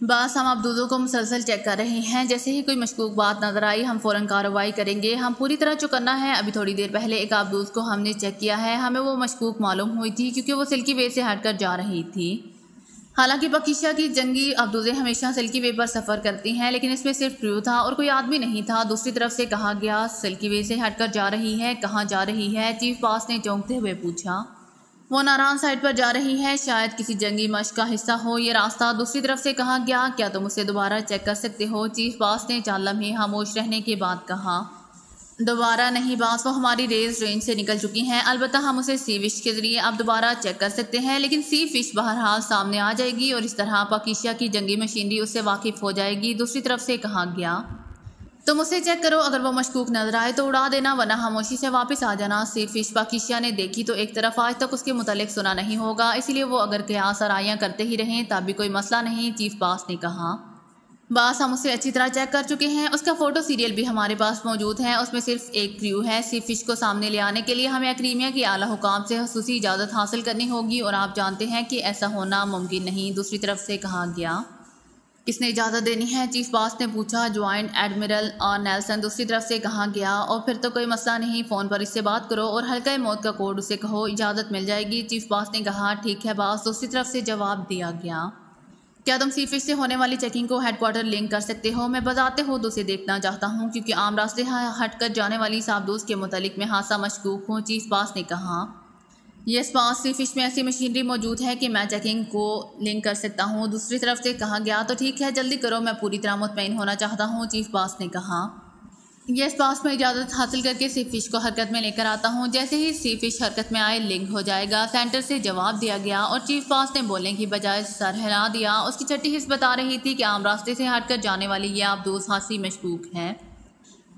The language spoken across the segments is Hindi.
बस हम अब्दूलों को मुसलसल चेक कर रहे हैं। जैसे ही कोई मशकूक बात नज़र आई, हम फ़ौरन कार्रवाई करेंगे। हम पूरी तरह चुकन्ना है। अभी थोड़ी देर पहले एक अब्दूस को हमने चेक किया है। हमें वो मशकूक मालूम हुई थी, क्योंकि वो सिल्की वे से हट कर जा रही थी। हालाँकि पकीशा की जंगी अब्दुल्ले हमेशा सिल्की वे पर सफ़र करती हैं, लेकिन इसमें सिर्फ़ क्रू था और कोई आदमी नहीं था। दूसरी तरफ़ से कहा गया, सिल्की वे से हटकर जा रही है, कहाँ जा रही है? चीफ पास ने चौंकते हुए पूछा। वो नारायण साइड पर जा रही है। शायद किसी जंगी मश का हिस्सा हो। ये रास्ता दूसरी तरफ़ से कहा गया? क्या तुम उसे दोबारा चेक कर सकते हो? चीफ बास ने चार लम्हे खामोश रहने के बाद कहा। दोबारा नहीं बास, वो हमारी रेस रेंज से निकल चुकी हैं। अलबत्त हम उसे सी विश के ज़रिए अब दोबारा चेक कर सकते हैं, लेकिन सी फ़िश बहरहाल सामने आ जाएगी और इस तरह पाकिशिया की जंगी मशीनरी उससे वाकिफ़ हो जाएगी। दूसरी तरफ़ से कहा गया? तुम उसे चेक करो, अगर वो मशकूक नज़र आए तो उड़ा देना, वरना खामोशी से वापस आ जाना। सिर्फ़ फ़िश पाकिशिया ने देखी तो एक तरफ़ आज तक उसके मुतलिक सुना नहीं होगा, इसलिए वो अगर क्या आराइयाँ करते ही रहें, तब भी कोई मसला नहीं, चीफ बास ने कहा। बास हम उसे अच्छी तरह चेक कर चुके हैं, उसका फ़ोटो सीरियल भी हमारे पास मौजूद है, उसमें सिर्फ़ एक क्रू है, सिर्फ़ फ़िश को सामने ले आने के लिए हमें अक्रीमिया की आला हुकाम से खसूसी इजाज़त हासिल करनी होगी, और आप जानते हैं कि ऐसा होना मुमकिन नहीं, दूसरी तरफ़ से कहा गया। किसने इजाज़त देनी है। चीफ बास ने पूछा, ज्वाइंट एडमिरल और नेल्सन दूसरी तरफ़ से कहा गया? और फिर तो कोई मसला नहीं, फ़ोन पर इससे बात करो और हल्का मौत का कोड उसे कहो। इजाज़त मिल जाएगी। चीफ बास ने कहा, ठीक है बास। दूसरी तरफ़ से जवाब दिया गया, क्या तुम सीफिश से होने वाली चेकिंग को हेडक्वार्टर लिंक कर सकते हो? मैं बजाते हो उसे देखना चाहता हूँ, क्योंकि आम रास्ते हट कर जाने वाली साबदोस्त के मुतलिक में हादसा मशकूक हूँ। चीफ बास ने कहा ये स्पास सी फ़िश में ऐसी मशीनरी मौजूद है कि मैं चेकिंग को लिंक कर सकता हूँ। दूसरी तरफ़ से कहा गया तो ठीक है, जल्दी करो, मैं पूरी तरह मुतमिन होना चाहता हूँ चीफ बास ने कहा। ये स्पास में इजाज़त हासिल करके सी फ़िश को हरकत में लेकर आता हूँ। जैसे ही सी फ़िश हरकत में आए लिंक हो जाएगा। सेंटर से जवाब दिया गया और चीफ बास ने बोलने की बजाय सर हिला दिया। उसकी छठी हिस्स बता रही थी कि आम रास्ते से हटकर जाने वाली ये आप दोस्त हासी मशकूक हैं।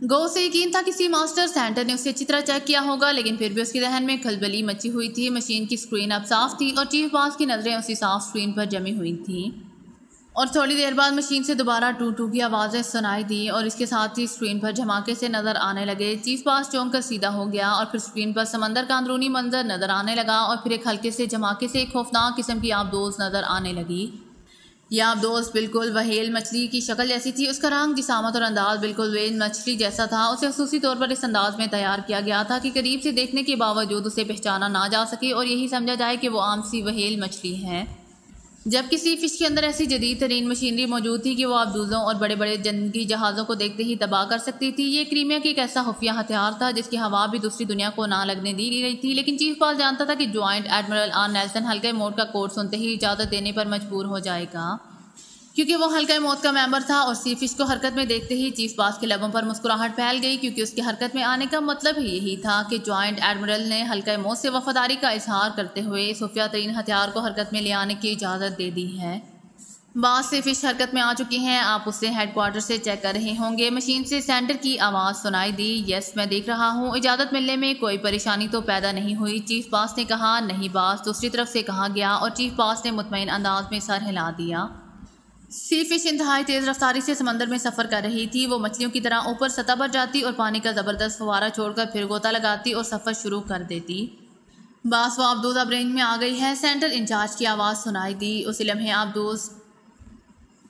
गो से यकीन था किसी मास्टर सेंटर ने उसे तरह चेक किया होगा, लेकिन फिर भी उसके जहन में खलबली मची हुई थी। मशीन की स्क्रीन अब साफ़ थी और चीफ बास की नज़रें उसी साफ़ स्क्रीन पर जमी हुई थी। और थोड़ी देर बाद मशीन से दोबारा टू टू की आवाज़ें सुनाई दी और इसके साथ ही स्क्रीन पर धमाके से नज़र आने लगे। चीफ पास चौंक कर सीधा हो गया और फिर स्क्रीन पर समंदर का अंदरूनी मंजर नज़र आने लगा और फिर एक हल्के से धमाके से एक खौफनाक किस्म की आबदोज नज़र आने लगी। यह दोस्त बिल्कुल वहेल मछली की शक्ल जैसी थी, उसका रंग जिसामत और अंदाज बिल्कुल वेल मछली जैसा था। उसे खसूसी तौर पर इस अंदाज में तैयार किया गया था कि करीब से देखने के बावजूद उसे पहचाना ना जा सके और यही समझा जाए कि वो आम सी वहेल मछली है। जब सी फ़िश के अंदर ऐसी जदीद तरीन मशीनरी मौजूद थी कि वो आबदूजों और बड़े बड़े जंगी जहाज़ों को देखते ही तबाह कर सकती थी। ये क्रीमिया की एक ऐसा खुफिया हथियार था, जिसकी हवा भी दूसरी दुनिया को ना लगने दी गई थी। लेकिन चीफ पाल जानता था कि ज्वाइंट एडमिरल आर नेल्सन हल्के मोड का कोर्स सुनते ही इजाज़त देने पर मजबूर हो जाएगा। क्योंकि वो हल्का मौत का मेंबर था और सीफिश को हरकत में देखते ही चीफ बास के लबों पर मुस्कुराहट फैल गई, क्योंकि उसकी हरकत में आने का मतलब ही यही था कि ज्वाइंट एडमिरल ने हल्का मौत से वफादारी का इजहार करते हुए खुफिया तरीन हथियार को हरकत में ले आने की इजाज़त दे दी है। बास से फ़िश हरकत में आ चुकी हैं, आप उससे हेडक्वार्टर से चेक कर रहे होंगे। मशीन से सेंटर की आवाज़ सुनाई दी यस मैं देख रहा हूँ। इजाज़त मिलने में कोई परेशानी तो पैदा नहीं हुई। चीफ बास ने कहा, नहीं बास, दूसरी तरफ़ से कहा गया और चीफ बास ने मुतमिन अंदाज में सर हिला दिया। सी फ़िश इंतहाई तेज़ रफ्तारी से समंदर में सफ़र कर रही थी। वो मछलियों की तरह ऊपर सतह पर जाती और पानी का ज़बरदस्त फवारा छोड़कर फिर गोता लगाती और सफ़र शुरू कर देती। बास वो आबदोज अब रेंज में आ गई है। सेंटर इंचार्ज की आवाज़ सुनाई दी। उसी लम्हे आबदोज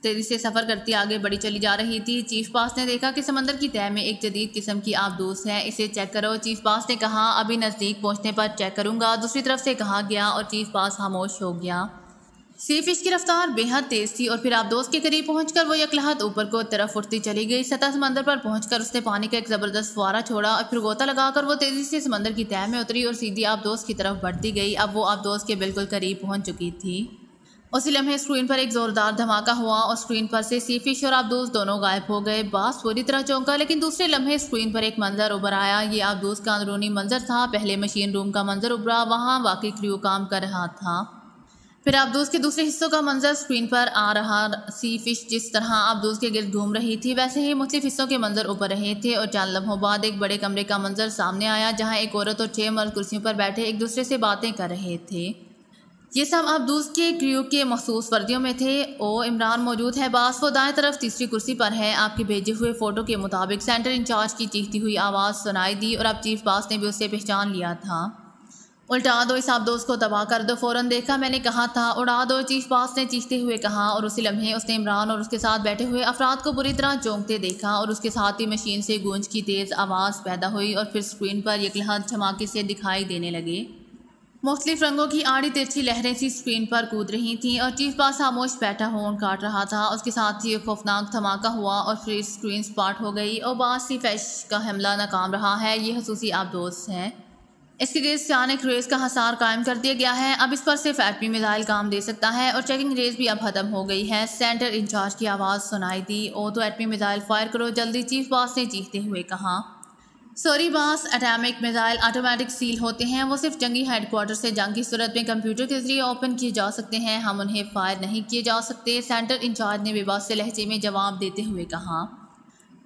तेज़ी से सफ़र करती आगे बढ़ी चली जा रही थी। चीफ पास ने देखा कि समंदर की तय में एक जदीद किस्म की आबदोस है। इसे चेक करो। चीफ पास ने कहा, अभी नज़दीक पहुँचने पर चेक करूँगा। दूसरी तरफ़ से कहा गया और चीफ पास खामोश हो गया। सी फ़िश की रफ्तार बेहद तेज थी और फिर आप दोस्त के करीब पहुंचकर वो यकलहत ऊपर को तरफ़ उठती चली गई। सतह समंदर पर पहुंचकर उसने पानी का एक ज़बरदस्त फुआरा छोड़ा और फिर गोता लगाकर वो तेज़ी से समंदर की तह में उतरी और सीधी आप दोस्त की तरफ़ बढ़ती गई। अब वो आप दोस्त के बिल्कुल करीब पहुँच चुकी थी। उसी लम्हे स्क्रीन पर एक ज़ोरदार धमाका हुआ और स्क्रीन पर से सी फ़िश और आप दोस्त दोनों गायब हो गए। बास पूरी तरह चौंका, लेकिन दूसरे लम्हे स्क्रीन पर एक मंजर उभर आया। ये आप दोस्त का अंदरूनी मंजर था। पहले मशीन रूम का मंजर उभरा, वहाँ वाकई क्रियो काम कर रहा था। फिर आबदूस के दूसरे हिस्सों का मंजर स्क्रीन पर आ रहा सी फ़िश जिस तरह आबदूस के गिर्द घूम रही थी, वैसे ही मुख्तलिफ़ हिस्सों के मंजर ऊपर रहे थे और चार लम्हों बाद एक बड़े कमरे का मंजर सामने आया, जहाँ एक औरत और छह मर्द कुर्सियों पर बैठे एक दूसरे से बातें कर रहे थे। ये सब आबदूस के क्रियो के मखसूस वर्दियों में थे। ओ इमरान मौजूद है, बास वो दाएँ तरफ़ तीसरी कुर्सी पर है। आपके भेजे हुए फ़ोटो के मुताबिक सेंटर इंचार्ज की चीखती हुई आवाज़ सुनाई दी और अब चीफ बास ने भी उससे पहचान लिया था। उल्टा दो, इस आप दोस्त को तबाह कर दो। फ़ौरन देखा, मैंने कहा था, उड़ा दो चीफ बास ने चीखते हुए कहा, और उसी लम्हे उसने इमरान और उसके साथ बैठे हुए अफराद को बुरी तरह चौंकते देखा, और उसके साथ ही मशीन से गूंज की तेज़ आवाज़ पैदा हुई, और फिर स्क्रीन पर यकलहत धमाके से दिखाई देने लगे। मुख्तलिफ़ रंगों की आड़ी तिरछी लहरें सी स्क्रीन पर कूद रही थीं, और चीफ बास खामोश बैठा होन काट रहा था। उसके साथ ही एक खौफनाक धमाका हुआ, और फिर स्क्रीन स्पाट हो गई, और बास सी फैश का हमला नाकाम रहा है, ये खसूसी आप दोस्त हैं। इसके लिए सियानिक रेस का हसार कायम कर दिया गया है। अब इस पर सिर्फ़ एटमी मिसाइल काम दे सकता है और चेकिंग रेस भी अब खत्म हो गई है। सेंटर इंचार्ज की आवाज़ सुनाई दी। ओ तो एटमी मिसाइल फायर करो, जल्दी चीफ बास ने चीखते हुए कहा। सॉरी बास, एटॉमिक मिसाइल ऑटोमेटिक सील होते हैं। वो सिर्फ़ जंगी हेडक्वार्टर से जंग की सूरत में कंप्यूटर के ज़रिए ओपन किए जा सकते हैं। हम उन्हें फायर नहीं किए जा सकते। सेंटर इंचार्ज ने विवाद से लहजे में जवाब देते हुए कहा।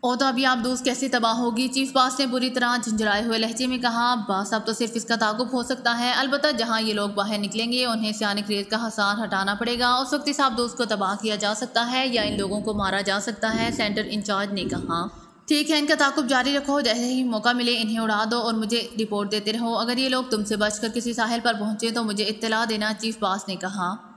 और तो अभी आप दोस्त कैसे तबाह होगी? चीफ बास ने बुरी तरह झंझराए हुए लहजे में कहा, बास, अब तो सिर्फ़ इसका ताकुब हो सकता है। अलबत्त जहाँ ये लोग बाहर निकलेंगे, उन्हें सियानिक रेत का हसार हटाना पड़ेगा। उस वक्त इस आप दोस्त को तबाह किया जा सकता है या इन लोगों को मारा जा सकता है, सेंटर इंचार्ज ने कहा। ठीक है, इनका ताकुब जारी रखो। जैसे ही मौका मिले, इन्हें उड़ा दो और मुझे रिपोर्ट देते रहो। अगर ये लोग तुमसे बचकर किसी साहिल पर पहुँचे तो मुझे इत्तला देना, चीफ बास ने कहा।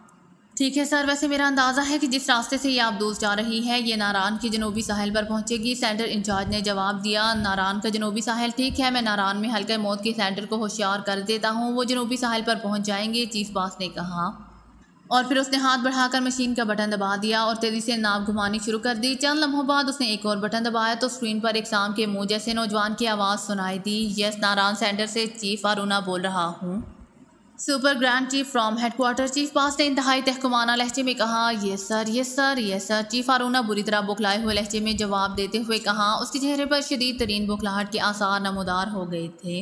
ठीक है सर, वैसे मेरा अंदाज़ा है कि जिस रास्ते से ये आबदूस जा रही है, ये नारान की जनूबी साहिल पर पहुंचेगी। सेंटर इंचार्ज ने जवाब दिया, नारान का जनूबी साहिल, ठीक है, मैं नारान में हल्के मौत के सेंटर को होशियार कर देता हूँ, वो जनूबी साहिल पर पहुँच जाएँगे, चीफ बास ने कहा। और फिर उसने हाथ बढ़ाकर मशीन का बटन दबा दिया और तेज़ी से नाव घुमानी शुरू कर दी। चंद लम्हों बाद उसने एक और बटन दबाया तो स्क्रीन पर एक शाम के मुँह जैसे नौजवान की आवाज़ सुनाई दी। यस नारायण सेंटर से चीफ अरुणा बोल रहा हूँ। Super grand chief from headquarter, chief पास ने इंतहाई तहकुमाना लहजे में कहा ये सर ये सर ये सर। चीफ आरूना बुरी तरह बुखलाए हुए लहजे में जवाब देते हुए कहा, उसके चेहरे पर शदीद तरीन बुखलाहट के आसार नमोदार हो गए थे।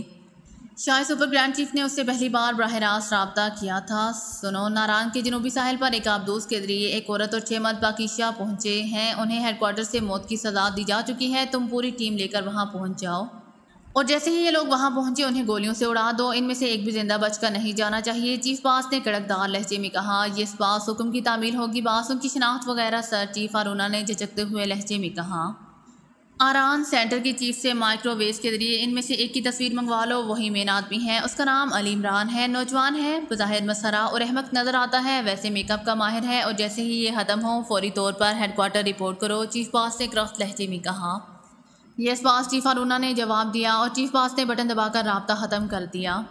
शायद सुपर ग्रैंड चीफ ने उससे पहली बार बरह रास्त रबता किया था। सुनो, नारायण के जनूबी साहिल पर एक आबदोस के ज़रिए एक औरत और छह मर्द पाकिशिया पहुँचे हैं। उन्हें हेडक्वार्टर से मौत की सजा दी जा चुकी है। तुम पूरी टीम लेकर वहाँ पहुँच जाओ। और जैसे ही ये लोग वहाँ पहुँचे, उन्हें गोलियों से उड़ा दो। इनमें से एक भी ज़िंदा बचकर नहीं जाना चाहिए। चीफ बास ने कड़कदार लहजे में कहा ये बास, हुक्म की तामील होगी बास। उनकी शनाख्त वगैरह, सर चीफ अरुणा ने झचकते हुए लहजे में कहा। आरान सेंटर की चीफ से माइक्रोवेव के ज़रिए इनमें से एक की तस्वीर मंगवा लो। वही मेन आदमी है। उसका नाम अली इमरान है। नौजवान है। बज़ाहिर मसरा और अहमक नज़र आता है। वैसे मेकअप का माहिर है और जैसे ही ये ख़त्म हो, फौरी तौर पर हेडक्वार्टर रिपोर्ट करो। चीफ बास ने क्रफ्ट लहजे में कहा। यस बास चीफ अरुणा ने जवाब दिया और चीफ बास ने बटन दबाकर रबता ख़त्म कर दिया।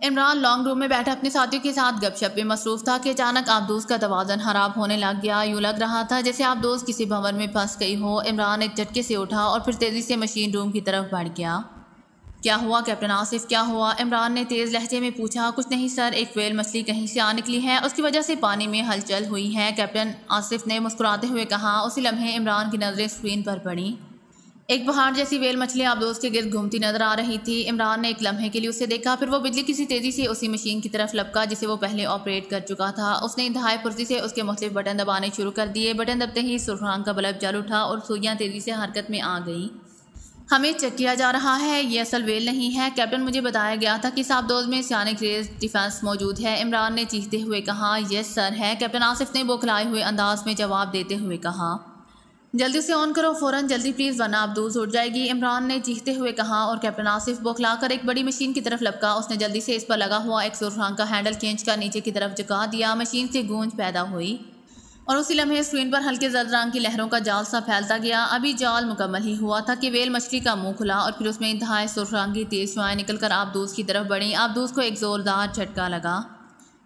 इमरान लॉन्ग रूम में बैठे अपने साथियों के साथ गपशप में मसरूफ था कि अचानक आबदोस का तोज़न खराब होने लग गया। यूँ लग रहा था जैसे आबदोस किसी भवन में फंस गई हो। इमरान एक झटके से उठा और फिर तेज़ी से मशीन रूम की तरफ़ बढ़ गया। क्या हुआ कैप्टन आसिफ क्या हुआ? इमरान ने तेज़ लहजे में पूछा, कुछ नहीं सर एक वेल मछली कहीं से आ निकली है। उसकी वजह से पानी में हलचल हुई है। कैप्टन आसिफ ने मुस्कुराते हुए कहा, उसी लम्हे इमरान की नज़रें स्क्रीन पर पड़ी। एक पहाड़ जैसी वेल मछली आबदोस के गिर्द घूमती नज़र आ रही थी। इमरान ने एक लम्हे के लिए उसे देखा, फिर वो बिजली किसी तेज़ी से उसी मशीन की तरफ़ लपका, जिसे वो पहले ऑपरेट कर चुका था। उसने इंतहाई फुर्ती से उसके मुख्तलिफ़ बटन दबाने शुरू कर दिए। बटन दबते ही सुरखान का बल्ब जल उठा और सुइयाँ तेज़ी से हरकत में आ गई। हमें चेक किया जा रहा है, ये असल वेल नहीं है। कैप्टन, मुझे बताया गया था कि साबदोज में सियानिक रेस डिफेंस मौजूद है। इमरान ने चीखते हुए कहा, यस, सर, है। कैप्टन आसिफ ने बोखलाए हुए अंदाज में जवाब देते हुए कहा जल्दी से ऑन करो, फ़ौरन जल्दी प्लीज़ वरना आप दूर उठ जाएगी। इमरान ने चीखते हुए कहा और कैप्टन आसिफ बोखलाकर एक बड़ी मशीन की तरफ़ लपका। उसने जल्दी से इस पर लगा हुआ एक सुरखान का हैंडल खींच कर नीचे की तरफ़ झुका दिया। मशीन से गूंज पैदा हुई और उसी लम्हे स्क्रीन पर हल्के जर्द रंग की लहरों का जाल सा फैलता गया। अभी जाल मुकम्मल ही हुआ था कि वेल मछली का मुँह खुला और फिर उसमें इंतहाई सुरखान तेज शुआएँ निकल कर आप दूस की तरफ़ बढ़ी। आप दूस को एक ज़ोरदार झटका लगा।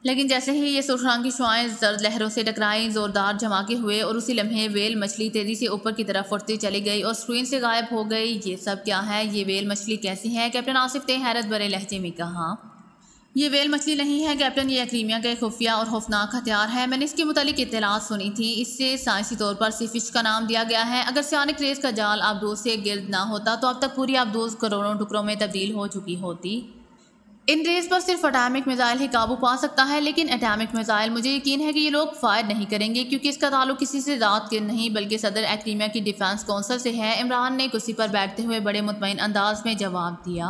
लेकिन जैसे ही ये सुरखान की शुआएँ जर्द लहरों से टकराई, जोरदार झमाके हुए और उसी लम्हे वेल मछली तेज़ी से ऊपर की तरफ़ उठती चली गई और स्क्रीन से गायब हो गई, ये सब क्या है? ये वेल मछली कैसी है? कैप्टन आसिफ ने हैरत भरे लहजे में कहा। ये वेल मछली नहीं है कैप्टन ये अक्रीमिया का खुफिया और खौफनाक हथियार है। मैंने इसके मुतालिक इतलात सुनी थी। इससे साइंसी तौर पर सिफिश का नाम दिया गया है। अगर सियानिक रेस का जाल आबदोज से गिर्द ना होता तो अब तक पूरी आबदोज करोड़ों टुकड़ों में तब्दील हो चुकी होती। इन रेस पर सिर्फ़ अटामिक मिज़ाइल ही काबू पा सकता है, लेकिन अटामिक मिज़ाइल मुझे यकीन है कि ये लोग फायर नहीं करेंगे, क्योंकि इसका ताल्लुक किसी से रात के नहीं, बल्कि सदर एक्रीमिया की डिफेंस कौंसल से है। इमरान ने कुर्सी पर बैठते हुए बड़े मुतमिन अंदाज में जवाब दिया।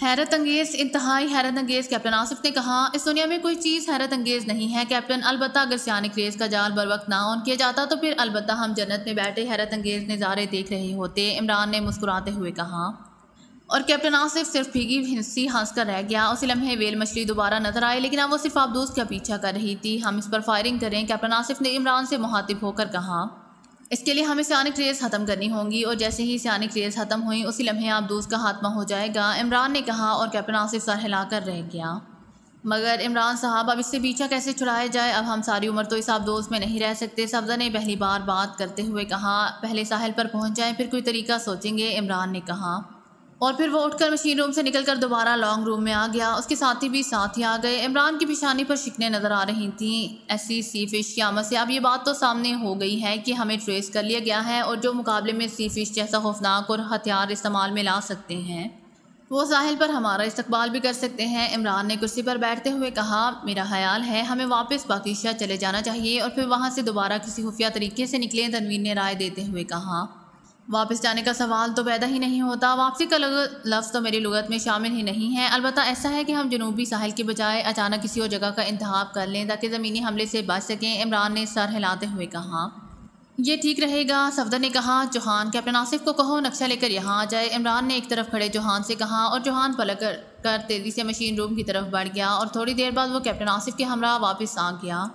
हैरत अंगेज़, इंतहाई हैरत अंगेज़, कैप्टन आसिफ ने कहा, इस दुनिया में कोई चीज़ हैरत अंगेज़ नहीं है। कैप्टन अलबत् अगर सियानिक रेस का जाल बर वक्त ना ऑन किया जाता तो फिर अलबत् हम जन्नत में बैठे हैरत अंगेज़ नज़ारे देख रहे होते, इमरान ने मुस्कुराते हुए कहा। और कैप्टन आसिफ सिर्फ़ भीगी हिंसी हंस कर रह गया। उसी लम्हे वेल मछली दोबारा नज़र आई, लेकिन अब वो सिर्फ़ आबदूस का पीछा कर रही थी। हम इस पर फायरिंग करें, कैप्टन आसिफ ने इमरान से मुहातिब होकर कहा। इसके लिए हमें सियानिक रेस ख़त्म करनी होंगी, और जैसे ही सियानिक रेस ख़त्म हुई, उसी लम्हे आबदूस का हाथमा हो जाएगा, इमरान ने कहा, और कैप्टन आसिफ सर हिलाकर रह गया। मगर इमरान साहब, अब इससे पीछा कैसे छुड़ाया जाए? अब हम सारी उम्र तो इस आबदोस में नहीं रह सकते। सब्जा ने पहली बार बात करते हुए कहा, पहले साहिल पर पहुँच जाएँ, फिर कोई तरीका सोचेंगे, इमरान ने कहा। और फिर वो उठकर मशीन रूम से निकलकर दोबारा लॉन्ग रूम में आ गया। उसके साथी भी साथ ही आ गए। इमरान की पेशानी पर शिकने नज़र आ रही थी। ऐसी सी फ़िश की आमद से। अब ये बात तो सामने हो गई है कि हमें ट्रेस कर लिया गया है और जो मुकाबले में सी फ़िश जैसा खौफनाक और हथियार इस्तेमाल में ला सकते हैं, वो साहिल पर हमारा इस्तकबाल भी कर सकते हैं। इमरान ने कुर्सी पर बैठते हुए कहा, मेरा ख्याल है हमें वापस पाकिस्तान चले जाना चाहिए। और फिर वहाँ से दोबारा किसी खुफिया तरीके से निकले, तनवीर ने राय देते हुए कहा वापस जाने का सवाल तो पैदा ही नहीं होता। वापसी का लफ्ज़ तो मेरी लगत में शामिल ही नहीं है। अलबत्त ऐसा है कि हम जनूबी साहिल के बजाय अचानक किसी और जगह का इंतखब कर लें ताकि ज़मीनी हमले से बच सकें। इमरान ने सर हिलाते हुए कहा यह ठीक रहेगा। सफदर ने कहा चौहान कैप्टन आसिफ को कहो नक्शा लेकर यहाँ आ जाए। इमरान ने एक तरफ़ खड़े चौहान से कहा और चौहान पलट कर, कर तेज़ी से मशीन रूम की तरफ़ बढ़ गया और थोड़ी देर बाद वो कैप्टन आसिफ के हमरा वापस आ गया।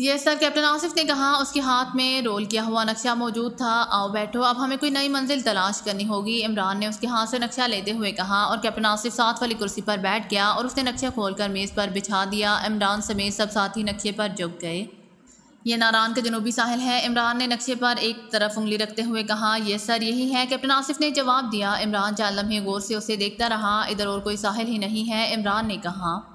ये सर कैप्टन आसिफ ने कहा, उसके हाथ में रोल किया हुआ नक्शा मौजूद था। आओ बैठो, अब हमें कोई नई मंजिल तलाश करनी होगी। इमरान ने उसके हाथ से नक्शा लेते हुए कहा और कैप्टन आसिफ साथ वाली कुर्सी पर बैठ गया और उसने नक्शा खोलकर मेज़ पर बिछा दिया। इमरान समेत सब साथी नक्शे पर झुक गए। ये नारान का जनूबी साहिल है। इमरान ने नक्शे पर एक तरफ़ उंगली रखते हुए कहा यह सर यही है। कैप्टन आसिफ ने जवाब दिया। इमरान चार लम्हे गौर से उसे देखता रहा। इधर और कोई साहिल ही नहीं है, इमरान ने कहा।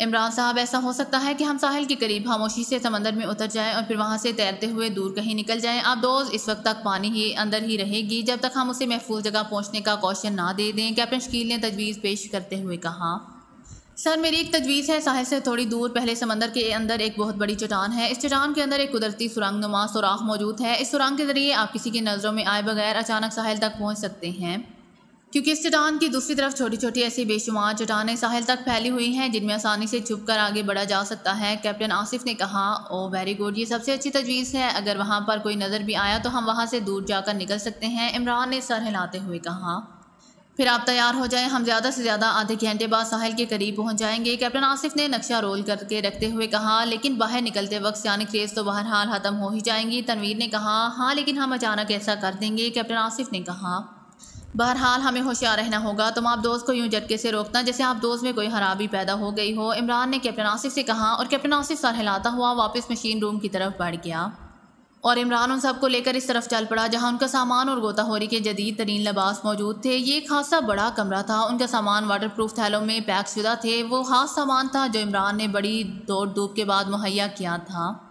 इमरान साहब, ऐसा हो सकता है कि हम साहिल के करीब खामोशी से समंदर में उतर जाएँ और फिर वहाँ से तैरते हुए दूर कहीं निकल जाएँ। आप दोस्त, इस वक्त तक पानी ही अंदर ही रहेगी। जब तक हम उसे महफूज जगह पहुँचने का क्वेश्चन ना दे दें, कैप्टन शकील ने तजवीज़ पेश करते हुए कहा, सर, मेरी एक तजवीज़ है। साहिल से थोड़ी दूर, पहले समंदर के अंदर एक बहुत बड़ी चट्टान है। इस चट्टान के अंदर एक कुदरती सुरंग नुमा सुराख मौजूद है। इस सुरंग के ज़रिए आप किसी की नज़रों में आए बगैर अचानक साहिल तक पहुँच सकते हैं। क्योंकि इस चट्टान की दूसरी तरफ़ छोटी छोटी ऐसी बेशुमार चट्टानें साहिल तक फैली हुई हैं, जिनमें आसानी से छुप कर आगे बढ़ा जा सकता है। कैप्टन आसिफ ने कहा ओ वेरी गुड, ये सबसे अच्छी तजवीज़ है। अगर वहाँ पर कोई नज़र भी आया तो हम वहाँ से दूर जाकर निकल सकते हैं, इमरान ने सर हिलाते हुए कहा। फिर आप तैयार हो जाएँ, हम ज़्यादा से ज़्यादा आधे घंटे बाद साहिल के करीब पहुँच जाएँगे, कैप्टन आसिफ ने नक्शा रोल करके रखते हुए कहा। लेकिन बाहर निकलते वक्त सियानी क्रेज तो बहरहाल ख़त्म हो ही जाएँगी, तनवीर ने कहा। हाँ लेकिन हम अचानक ऐसा कर देंगे, कैप्टन आसिफ ने कहा। बहरहाल हमें होशियार रहना होगा। तुम आप दोस्त को यूँ झटके से रोकना जैसे आप दोस्त में कोई खराबी पैदा हो गई हो। इमरान ने कैप्टन आसिफ से कहा और कैप्टन आसिफ सर हिलाता हुआ वापस मशीन रूम की तरफ़ बढ़ गया। और इमरान उन सबको लेकर इस तरफ़ चल पड़ा जहाँ उनका सामान और गोताखोरी के जदीद तरीन लबास मौजूद थे। ये खासा बड़ा कमरा था। उनका सामान वाटर प्रूफ थैलों में पैक शुदा थे। वो खास सामान था जो इमरान ने बड़ी दौड़ धूप के बाद मुहैया किया था।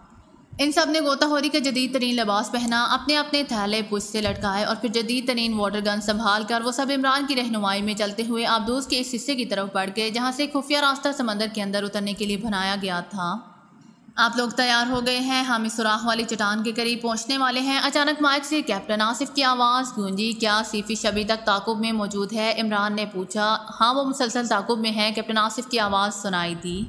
इन सबने गोताखोरी का जदीद तरीन लिबास पहना, अपने अपने थैले पुछ से लटकाए और फिर जदीद तरीन वाटर गन संभाल कर वो सब इमरान की रहनुमाई में चलते हुए आबदूस के इस हिस्से की तरफ़ बढ़ गए, जहाँ से खुफिया रास्ता समंदर के अंदर उतरने के लिए बनाया गया था। आप लोग तैयार हो गए हैं, हम इस सुराख वाली चट्टान के करीब पहुँचने वाले हैं। अचानक माइक से कैप्टन आसिफ की आवाज़, गूंजी, क्या सीफिश अभी तक ताकुब में मौजूद है? इमरान ने पूछा हाँ वो मुसलसल ताकुब में है, कैप्टन आसिफ की आवाज़ सुनाई दी।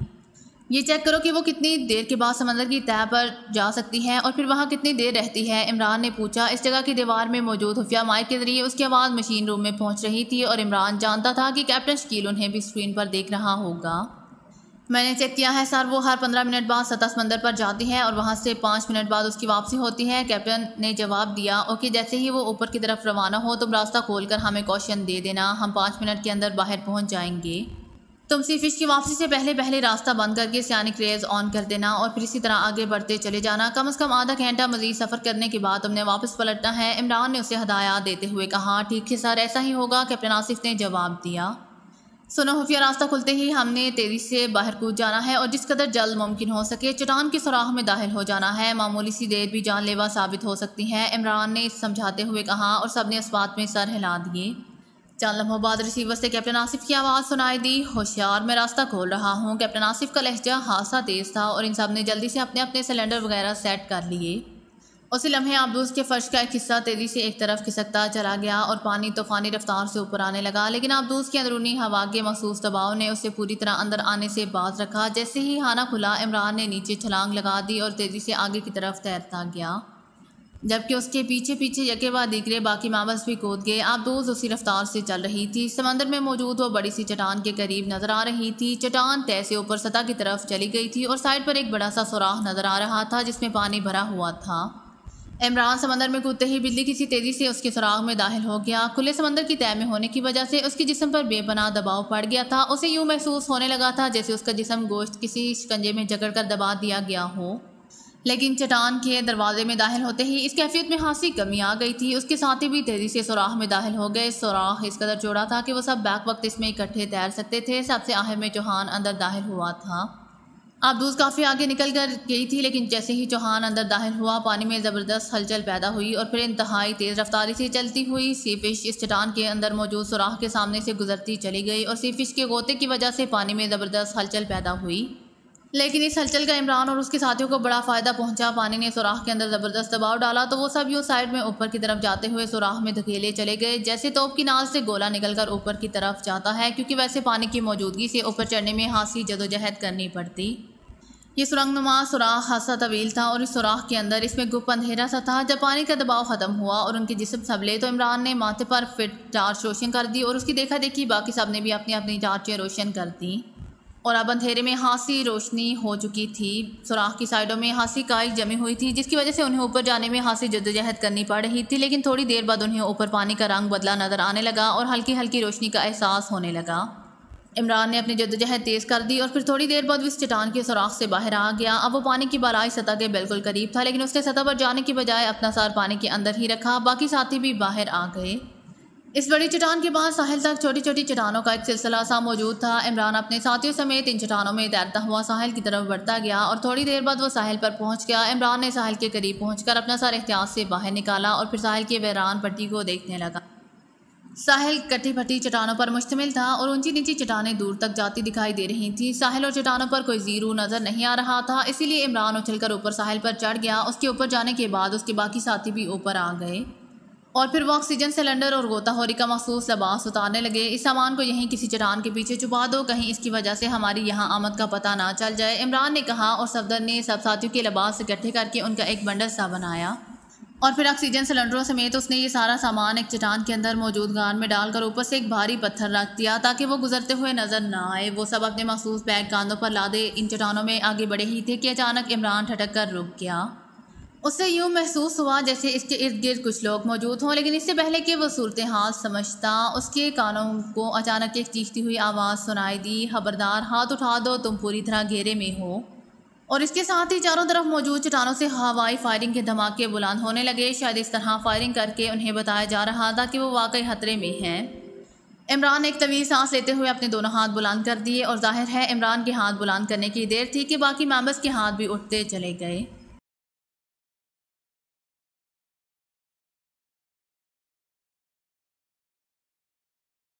ये चेक करो कि वो कितनी देर के बाद समंदर की तह पर जा सकती है और फिर वहाँ कितनी देर रहती है। इमरान ने पूछा, इस जगह की दीवार में मौजूद खुफिया माइक के ज़रिए उसकी आवाज़ मशीन रूम में पहुँच रही थी और इमरान जानता था कि कैप्टन शकील उन्हें भी स्क्रीन पर देख रहा होगा। मैंने चेक किया है सर, वो हर पंद्रह मिनट बाद सतह समंदर पर जाती है और वहाँ से पाँच मिनट बाद उसकी वापसी होती है। कैप्टन ने जवाब दिया, ओके, जैसे ही वो ऊपर की तरफ़ रवाना हो, तुम रास्ता खोल कर हमें क्वेश्चन दे देना। हम पाँच मिनट के अंदर बाहर पहुँच जाएँगे। तुम सी फ़िश की वापसी से पहले पहले रास्ता बंद करके सियानिक रेज ऑन कर देना और फिर इसी तरह आगे बढ़ते चले जाना। कम से कम आधा घंटा मजीद सफ़र करने के बाद तुमने वापस पलटना है। इमरान ने उसे हदायत देते हुए कहा, ठीक है सर, ऐसा ही होगा कैप्टन आसिफ ने जवाब दिया। सुनो खुफिया, रास्ता खुलते ही हमने तेज़ी से बाहर कूद जाना है और जिस कदर जल्द मुमकिन हो सके चटान की सुराह में दाखिल हो जाना है। मामूली सी देर भी जानलेवा साबित हो सकती है, इमरान ने समझाते हुए कहा और सबने इस बात में सर हिला दिए। चंद लम्हों बाद रिसीवर से कैप्टन आसिफ की आवाज़ सुनाई दी। होशियार, मैं रास्ता खोल रहा हूँ। कैप्टन आसिफ का लहजा हादसा तेज़ था और इन सबने जल्दी से अपने अपने सिलेंडर वगैरह सेट कर लिए। उसी लम्हे आबदूस के फर्श का एक हिस्सा तेज़ी से एक तरफ़ खिसकता चला गया और पानी तूफ़ानी रफ्तार से ऊपर आने लगा, लेकिन आबदूस की अंदरूनी हवा के मखसूस दबाव ने उसे पूरी तरह अंदर आने से बाज रखा। जैसे ही हाना खुला, इमरान ने नीचे छलांग लगा दी और तेज़ी से आगे की तरफ़ तैरता गया। जबकि उसके पीछे पीछे यके बाद दिगरे बाकी मेंबर्स भी कूद गए। आप दोस्त उसी रफ्तार से चल रही थी। समंदर में मौजूद वो बड़ी सी चट्टान के करीब नज़र आ रही थी। चट्टान तय से ऊपर सतह की तरफ़ चली गई थी और साइड पर एक बड़ा सा सुराख नज़र आ रहा था, जिसमें पानी भरा हुआ था। इमरान समंदर में कूदते ही बिल्ली किसी तेज़ी से उसके सुराग में दाखिल हो गया। खुले समंदर की तय में होने की वजह से उसके जिसम पर बेपनाह दबाव पड़ गया था। उसे यूँ महसूस होने लगा था जैसे उसका जिसम गोश्त किसी शिकंजे में जकड़ कर दबा दिया गया हो। लेकिन चटान के दरवाजे में दाखिल होते ही इस कैफियत में खासी कमी आ गई थी। उसके साथी भी तेज़ी से सुराख में दाखिल हो गए। सुराख इस कदर चौड़ा था कि वो सब बैक वक्त इसमें इकट्ठे तैर सकते थे। सबसे आखिर में चौहान अंदर दाखिल हुआ था। आबदूस काफ़ी आगे निकल कर गई थी, लेकिन जैसे ही चौहान अंदर दाखिल हुआ, पानी में ज़बरदस्त हलचल पैदा हुई और फिर इंतहाई तेज़ रफ्तारी से चलती हुई सीफिश इस चटान के अंदर मौजूद सुराख के सामने से गुजरती चली गई और सीफिश के गोते की वजह से पानी में ज़बरदस्त हलचल पैदा हुई। लेकिन इस हलचल का इमरान और उसके साथियों को बड़ा फ़ायदा पहुँचा। पानी ने सुराख के अंदर ज़बरदस्त दबाव डाला तो वो सब यूँ साइड में ऊपर की तरफ़ जाते हुए सुराख में धकेले चले गए, जैसे तोप की नाल से गोला निकलकर ऊपर की तरफ़ जाता है, क्योंकि वैसे पानी की मौजूदगी से ऊपर चढ़ने में हासी जदोजहद करनी पड़ती। ये सुरंगनुमा सुराख खासा तवील था और इस सुराख के अंदर इसमें गुप अंधेरा सा था। जब पानी का दबाव ख़त्म हुआ और उनके जिसम सबले तो इमरान ने माथे पर फिट टार्च रोशन कर दी और उसकी देखा देखी बाकी सबने भी अपनी अपनी टार्चें रोशन कर दी। और अब अंधेरे में हाँसी रोशनी हो चुकी थी। सुराख की साइडों में हासी काई जमी हुई थी, जिसकी वजह से उन्हें ऊपर जाने में हाँसी जद्दोजहद करनी पड़ रही थी, लेकिन थोड़ी देर बाद उन्हें ऊपर पानी का रंग बदला नज़र आने लगा और हल्की हल्की रोशनी का एहसास होने लगा। इमरान ने अपनी जद्दोजहद तेज़ कर दी और फिर थोड़ी देर बाद उस चट्टान के सुराख से बाहर आ गया। अब वो पानी की बालाई सतह के बिल्कुल करीब था, लेकिन उसने सतह पर जाने की बजाय अपना सार पानी के अंदर ही रखा। बाकी साथी भी बाहर आ गए। इस बड़ी चट्टान के बाद साहिल तक छोटी छोटी चट्टानों का एक सिलसिला सा मौजूद था। इमरान अपने साथियों समेत इन चट्टानों में तैरता हुआ साहिल की तरफ़ बढ़ता गया और थोड़ी देर बाद वो साहिल पर पहुँच गया। इमरान ने साहिल के करीब पहुंचकर अपना सर एहतियात से बाहर निकाला और फिर साहिल की वैरान पट्टी को देखने लगा। साहिल कटी फटी चट्टानों पर मुश्तमिल था और ऊँची नीची चट्टानें दूर तक जाती दिखाई दे रही थी। साहिल और चट्टानों पर कोई जीरू नज़र नहीं आ रहा था, इसीलिए इमरान उछलकर ऊपर साहिल पर चढ़ गया। उसके ऊपर जाने के बाद उसके बाकी साथी भी ऊपर आ गए। और फिर वो ऑक्सीजन सिलेंडर और गोताखोरी का मखसूस लबास उतारने लगे। इस सामान को यहीं किसी चटान के पीछे छुपा दो, कहीं इसकी वजह से हमारी यहाँ आमद का पता ना चल जाए। इमरान ने कहा और सफदर ने सब साथियों के लबास इकट्ठे करके उनका एक बंडल सा बनाया। और फिर ऑक्सीजन सिलेंडरों समेत उसने ये सारा सामान एक चट्टान के अंदर मौजूद गान में डालकर ऊपर से एक भारी पत्थर रख दिया ताकि वो गुजरते हुए नज़र ना आए। वो सब अपने मखसूस बैग कांधों पर लादे। इन चट्टानों में आगे बढ़े ही थे कि अचानक इमरान ठटक कर रुक गया। उसे यूँ महसूस हुआ जैसे इसके इर्द गिर्द कुछ लोग मौजूद हों, लेकिन इससे पहले कि वो सूरत हाल समझता, उसके कानों को अचानक एक चीखती हुई आवाज़ सुनाई दी, खबरदार, हाथ उठा दो, तुम पूरी तरह घेरे में हो। और इसके साथ ही चारों तरफ़ मौजूद चट्टानों से हवाई फायरिंग के धमाके बुलंद होने लगे। शायद इस तरह फायरिंग करके उन्हें बताया जा रहा था कि वो वाकई खतरे में हैं। इमरान एक तवील सांस लेते हुए अपने दोनों हाथ बुलंद कर दिए और ज़ाहिर है, इमरान के हाथ बुलंद करने की देर थी कि बाकी मेंबर्स के हाथ भी उठते चले गए।